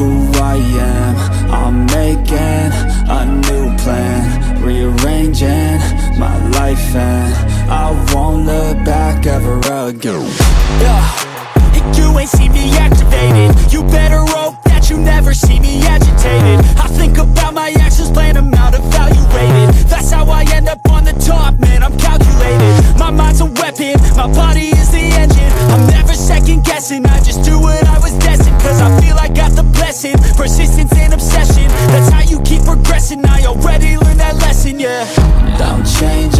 who I am I'm making a new plan Rearranging my life and I won't look back ever again yeah. You ain't see me activated You better open nothing, yeah. Don't change